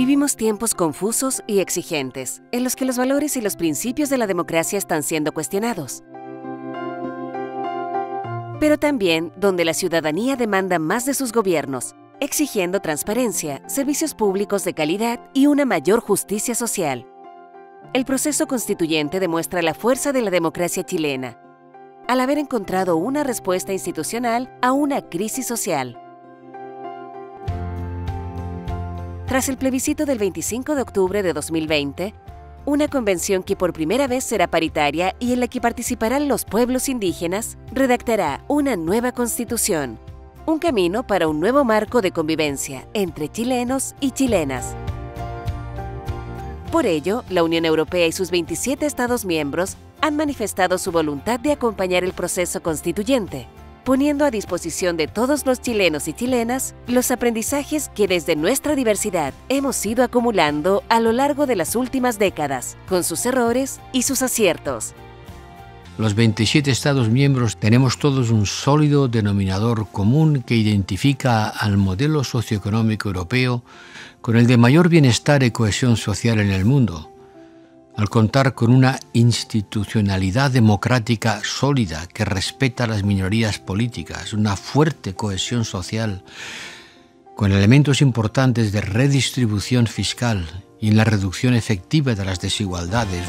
Vivimos tiempos confusos y exigentes, en los que los valores y los principios de la democracia están siendo cuestionados. Pero también donde la ciudadanía demanda más de sus gobiernos, exigiendo transparencia, servicios públicos de calidad y una mayor justicia social. El proceso constituyente demuestra la fuerza de la democracia chilena, al haber encontrado una respuesta institucional a una crisis social. Tras el plebiscito del 25 de octubre de 2020, una convención que por primera vez será paritaria y en la que participarán los pueblos indígenas, redactará una nueva constitución, un camino para un nuevo marco de convivencia entre chilenos y chilenas. Por ello, la Unión Europea y sus 27 Estados miembros han manifestado su voluntad de acompañar el proceso constituyente, poniendo a disposición de todos los chilenos y chilenas los aprendizajes que desde nuestra diversidad hemos ido acumulando a lo largo de las últimas décadas, con sus errores y sus aciertos. Los 27 Estados miembros tenemos todos un sólido denominador común que identifica al modelo socioeconómico europeo con el de mayor bienestar y cohesión social en el mundo, al contar con una institucionalidad democrática sólida que respeta las minorías políticas, una fuerte cohesión social, con elementos importantes de redistribución fiscal y en la reducción efectiva de las desigualdades.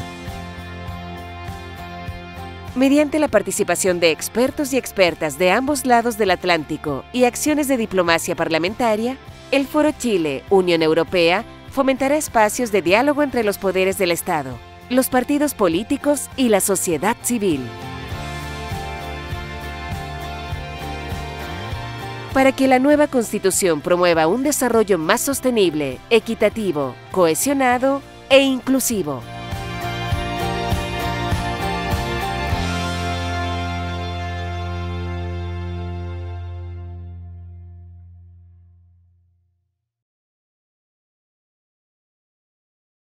Mediante la participación de expertos y expertas de ambos lados del Atlántico y acciones de diplomacia parlamentaria, el Foro Chile, Unión Europea, fomentará espacios de diálogo entre los poderes del Estado, los partidos políticos y la sociedad civil. Para que la nueva Constitución promueva un desarrollo más sostenible, equitativo, cohesionado e inclusivo.